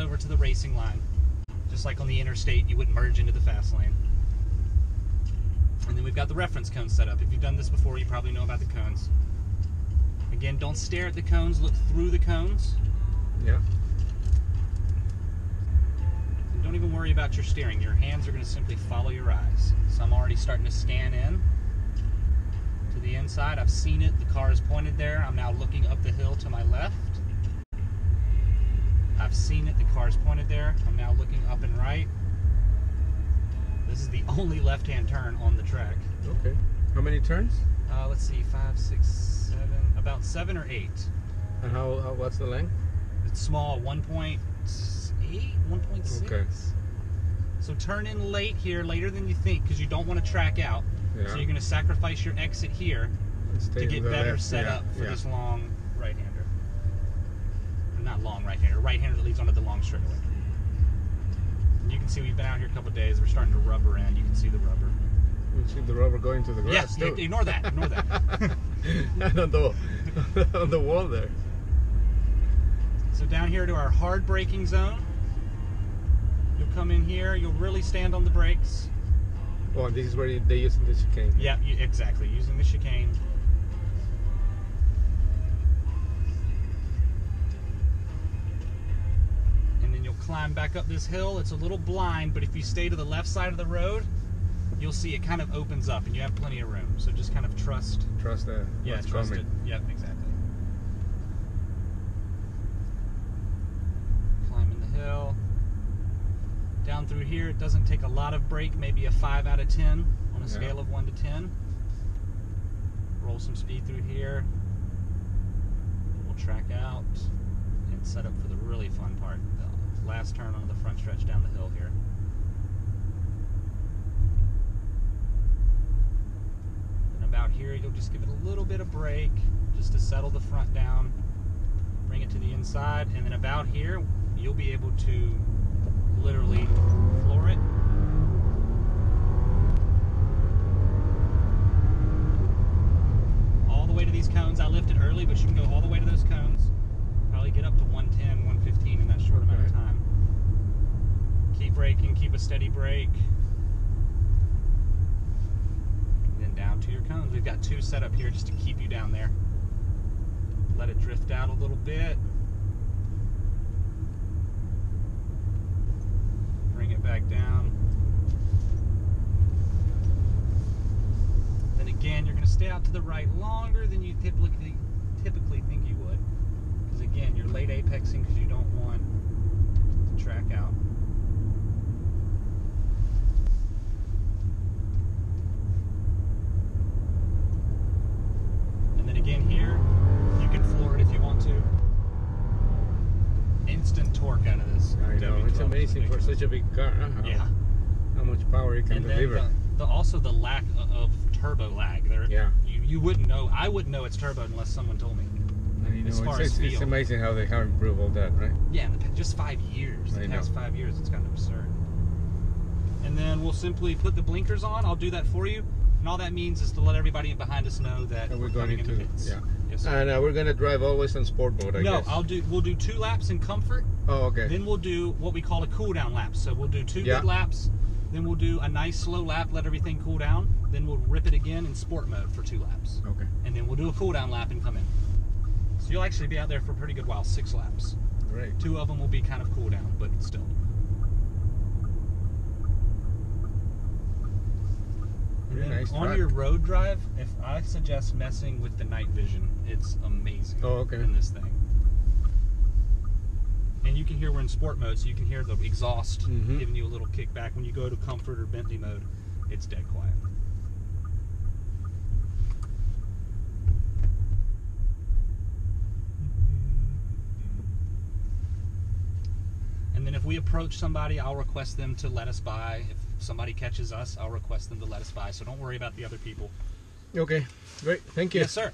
over to the racing line. Just like on the interstate, you would merge into the fast lane. And then we've got the reference cone set up. If you've done this before, you probably know about the cones. Again, don't stare at the cones, look through the cones. Yeah. And don't even worry about your steering. Your hands are going to simply follow your eyes. So I'm already starting to scan in to the inside. I've seen it. The car is pointed there. I'm now looking I've seen it. The car is pointed there. I'm now looking up and right. This is the only left-hand turn on the track. Okay. How many turns? Uh, let's see, five, six, seven, about seven or eight. And how, how what's the length? It's small, 1.8, 1.6. Okay. So turn in late here, later than you think, because you don't want to track out. Yeah. So you're going to sacrifice your exit here to get better left, set yeah, up for yeah. this long right-hander. Not long right-hander, right-hander that leads onto the long straightaway. And you can see we've been out here a couple days. We're starting to rubber in. You can see the rubber. You see the rubber going to the grass Yes, too. ignore that. Ignore that. and on the on the wall there. So down here to our hard braking zone. You'll come in here. You'll really stand on the brakes. Oh, and this is where they use the chicane. Yeah, you, exactly. Using the chicane. Climb back up this hill. It's a little blind, but if you stay to the left side of the road, you'll see it kind of opens up and you have plenty of room. So just kind of trust. Trust that. Yeah, what's trust coming. it. Yep, exactly. Climbing the hill. Down through here, it doesn't take a lot of brake, maybe a 5 out of 10 on a Yeah. scale of 1 to 10. Roll some speed through here. We'll track out and set up for the really fun part. The last turn on the front stretch down the hill here. And about here, you'll just give it a little bit of brake just to settle the front down, bring it to the inside, and then about here, you'll be able to literally floor it. All the way to these cones. I lifted early, but you can go all the way to those cones. Probably get up to 110, 115 in that short amount of Okay. time. Keep braking, keep a steady brake. then down to your cones. We've got two set up here just to keep you down there. Let it drift out a little bit. Bring it back down. Then again, you're going to stay out to the right longer than you typically typically think you would. Because again, you're late apexing because you don't want to track out. And then again here, you can floor it if you want to. Instant torque out of this. I know. It's W12 is amazing for such a big car. Huh? How, Yeah. How much power it can And deliver. the, the, also the lack of turbo lag. There, Yeah. You, you wouldn't know. I wouldn't know it's turbo unless someone told me. I know, as it's, far it's, as it's feel. amazing how they have improved all that, right? Yeah, in the, just five years. The I know. past five years, it's kind of absurd. And then we'll simply put the blinkers on. I'll do that for you. And all that means is to let everybody behind us know that And we're, we're going in into pits. yeah. Yes, sir. And uh, we're gonna drive always on sport mode, I no, guess. I'll do. We'll do two laps in comfort. Oh, okay. Then we'll do what we call a cool down lap. So we'll do two Yeah. good laps. Then we'll do a nice slow lap, let everything cool down. Then we'll rip it again in sport mode for two laps. okay. And then we'll do a cool down lap and come in. So you'll actually be out there for a pretty good while, six laps. Great. Two of them will be kind of cool down, but still. And Very then nice on track. your road drive, if I suggest messing with the night vision, it's amazing. Oh, okay. In this thing. And you can hear we're in sport mode, so you can hear the exhaust Mhm. giving you a little kickback. When you go to comfort or Bentley mode, it's dead quiet. And then if we approach somebody, I'll request them to let us by. If somebody catches us, I'll request them to let us by. So don't worry about the other people. Okay, great. Thank you. Yes, sir.